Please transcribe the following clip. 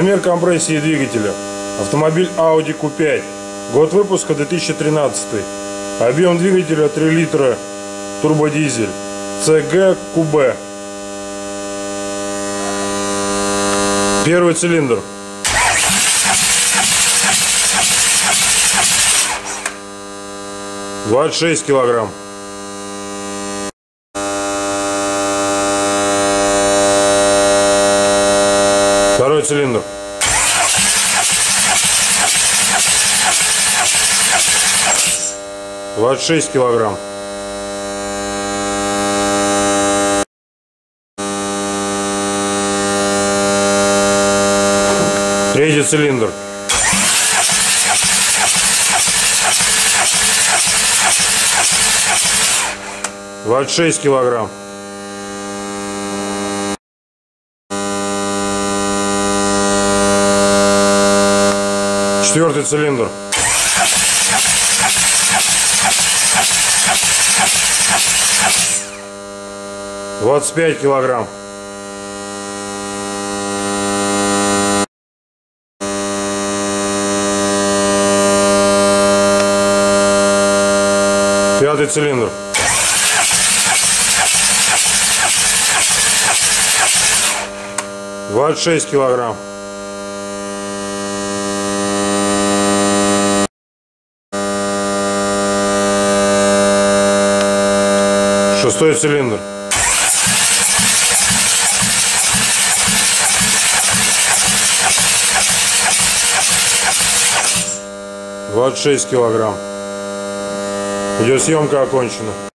Замер компрессии двигателя. Автомобиль Audi Q5. Год выпуска 2013. Объем двигателя 3 литра турбодизель. CG QB. Первый цилиндр. Двадцать шесть килограмм. Второй цилиндр. Двадцать шесть килограмм. Третий цилиндр. Двадцать шесть килограмм. Четвертый цилиндр. Двадцать пять килограмм. Пятый цилиндр. Двадцать шесть килограмм. Шестой цилиндр. Двадцать шесть килограмм. Видеосъемка окончена.